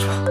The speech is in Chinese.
그.